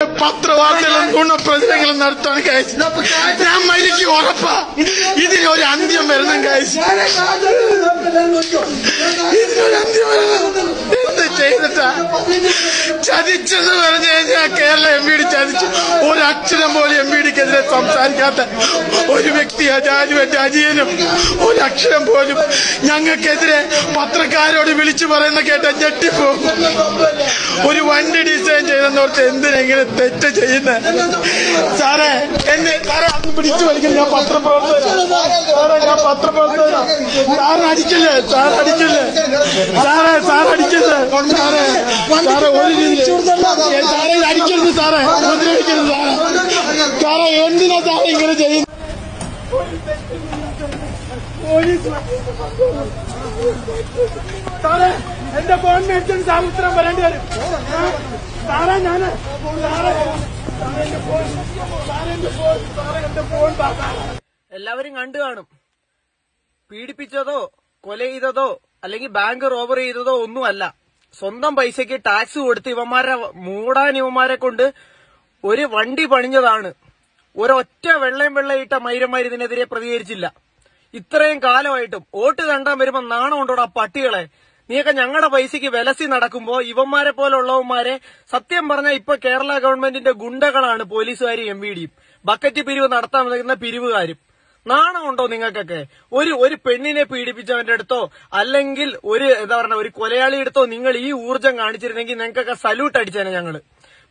പത്രവാർത്തകളും ഗുണപ്രചരണങ്ങളും നടത്താൻ കഴിച്ചു ഞാൻ മരിക്കും ഉറപ്പാ. ഇതിന് ഒരു അന്ത്യം വരണം കഴിച്ചു ഇതിനൊരു അന്ത്യം വരണം. എന്ത് ചെയ്തിട്ടാ? ചതിച്ചെന്ന് പറഞ്ഞു കഴിഞ്ഞാൽ കേരള എം പി ചതിച്ചു. അക്ഷരം പോലും എം പി ഡിക്കെതിരെ സംസാരിക്കാത്ത ഒരു വ്യക്തി അജാജുവറ്റ് അജിയനും ഒരു അക്ഷരം പോലും ഞങ്ങൾക്കെതിരെ പത്രക്കാരോട് വിളിച്ചു പറയുന്ന കേട്ട ഞെട്ടിപ്പോകും. ഒരു വണ്ടി ഡിസൈൻ ചെയ്തെന്നോർത്ത് എന്തിനെങ്കിലും തെറ്റ് ചെയ്യുന്നത് സാറേ എന്നെ സാറേ അന്ന് പിടിച്ചു വലിക്കും ഞാൻ പത്രപ്രവർത്തകനാ സാറേ ഞാൻ പത്രപ്രവർത്തകനാ സാറിന് അടിക്കില്ലേ? സാർ അടിക്കില്ലേ? സാറേ സാർ സാറേ സാറേ ഒരു സാറേ അടിക്കരുത് സാറേ. ഉപദ്രവിക്കരുത് സാറേ. എന്തിനാ സാറേ ഇങ്ങനെ ചെയ്യുന്നത്? പോലീസ് സാറേ എന്റെ ഫോൺ മേടിച്ചതിന് സാർ ഉത്തരം വരേണ്ടി വരും. സാറേ താ, എല്ലാവരും കണ്ടു കാണും. പീഡിപ്പിച്ചതോ കൊല ചെയ്തതോ അല്ലെങ്കിൽ ബാങ്ക് റോബർ ചെയ്തതോ ഒന്നുമല്ല. സ്വന്തം പൈസയ്ക്ക് ടാക്സ് കൊടുത്ത് ഇവന്മാരെ മൂടാൻ ഇവന്മാരെ കൊണ്ട് ഒരു വണ്ടി പണിഞ്ഞതാണ്. ഒരൊറ്റ വെള്ളയും വെള്ളയിട്ട മൈരന്മാർ ഇതിനെതിരെ പ്രതികരിച്ചില്ല. ഇത്രയും കാലമായിട്ടും വോട്ട് തണ്ടാൻ വരുമ്പോൾ നാണം ഉണ്ടോടാ പട്ടികളെ? നീയൊക്കെ ഞങ്ങളുടെ പൈസയ്ക്ക് വിലസി നടക്കുമ്പോ ഇവന്മാരെ പോലുള്ളവന്മാരെ സത്യം പറഞ്ഞാൽ ഇപ്പൊ കേരള ഗവൺമെന്റിന്റെ ഗുണ്ടകളാണ് പോലീസുകാരും എം വി ഡിയും. ബക്കറ്റ് പിരിവ് നടത്താൻ നിൽക്കുന്ന പിരിവുകാരും. നാണമുണ്ടോ നിങ്ങൾക്കൊക്കെ? ഒരു ഒരു പെണ്ണിനെ പീഡിപ്പിച്ചവന്റെ അടുത്തോ അല്ലെങ്കിൽ ഒരു എന്താ പറയുക ഒരു കൊലയാളി അടുത്തോ നിങ്ങൾ ഈ ഊർജം കാണിച്ചിരുന്നെങ്കിൽ നിങ്ങൾക്കൊക്കെ സല്യൂട്ട് അടിച്ചേനെ ഞങ്ങൾ.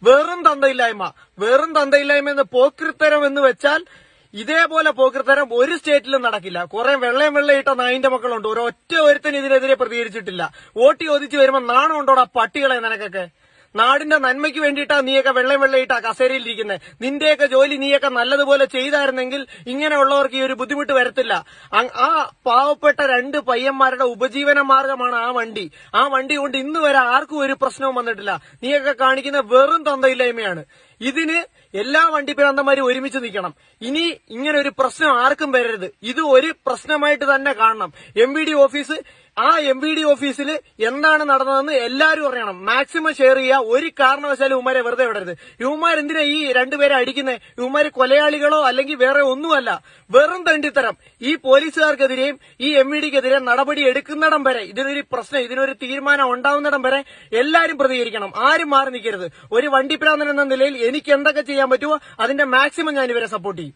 വെറും തന്തയില്ലായ്മ. വെറും തന്തയില്ലായ്മ എന്ന് പോക്കൃത്തരം എന്ന് വെച്ചാൽ ഇതേപോലെ പോക്കൃത്തരം ഒരു സ്റ്റേറ്റിലും നടക്കില്ല. കുറെ വെള്ളയും വെള്ളയിട്ട നായിന്റെ മക്കളുണ്ട്. ഒരൊറ്റ ഒരുത്തൻ ഇതിനെതിരെ പ്രതികരിച്ചിട്ടില്ല. വോട്ട് ചോദിച്ചു വരുമ്പോൾ നാണം ഉണ്ടോടാ പട്ടികളെ നിനക്കൊക്കെ? നാടിന്റെ നന്മയ്ക്ക് വേണ്ടിയിട്ടാ നീയൊക്കെ വെള്ളം വെള്ളയിട്ടാ കസേരയിലിരിക്കുന്നത് നിന്റെയൊക്കെ ജോലി നീയൊക്കെ നല്ലതുപോലെ ചെയ്തായിരുന്നെങ്കിൽ ഇങ്ങനെയുള്ളവർക്ക് ഈ ഒരു ബുദ്ധിമുട്ട് വരത്തില്ല. ആ പാവപ്പെട്ട രണ്ട് പയ്യന്മാരുടെ ഉപജീവന മാർഗമാണ് ആ വണ്ടി. ആ വണ്ടി കൊണ്ട് ഇന്ന് വരെ ആർക്കും ഒരു പ്രശ്നവും വന്നിട്ടില്ല. നീയൊക്കെ കാണിക്കുന്ന വെറും തന്തയില്ലായ്മയാണ്. ഇതിന് എല്ലാ വണ്ടി ഭ്രാന്തന്മാരും ഒരുമിച്ച് നിൽക്കണം. ഇനി ഇങ്ങനെ ഒരു പ്രശ്നം ആർക്കും വരരുത്. ഇത് ഒരു പ്രശ്നമായിട്ട് തന്നെ കാണണം. എം ഓഫീസ് ആ എം ഓഫീസിൽ എന്താണ് നടന്നതെന്ന് എല്ലാവരും അറിയണം. മാക്സിമം ഷെയർ ചെയ്യുക. ഒരു കാരണവശാലും ഇവമാരെ വെറുതെ വിടരുത്. ഇവമാർ എന്തിനാ ഈ രണ്ടുപേരെ അടിക്കുന്നത് ഇവമാര് കൊലയാളികളോ അല്ലെങ്കിൽ വേറെ ഒന്നുമല്ല. വെറും തണ്ടിത്തരം ഈ പോലീസുകാർക്കെതിരെയും ഈ എം വിഡിക്കെതിരെ നടപടി എടുക്കുന്നിടം വരെ ഇതിനൊരു പ്രശ്നം ഇതിനൊരു തീരുമാനം ഉണ്ടാവുന്നിടം വരെ എല്ലാവരും പ്രതികരിക്കണം. ആരും മാറി നിൽക്കരുത്. ഒരു വണ്ടിപ്രാന്തൻ എന്ന നിലയിൽ എനിക്ക് എന്തൊക്കെ ചെയ്യാൻ പറ്റുമോ അതിന്റെ മാക്സിമം ഞാൻ ഇവരെ സപ്പോർട്ട് ചെയ്യും.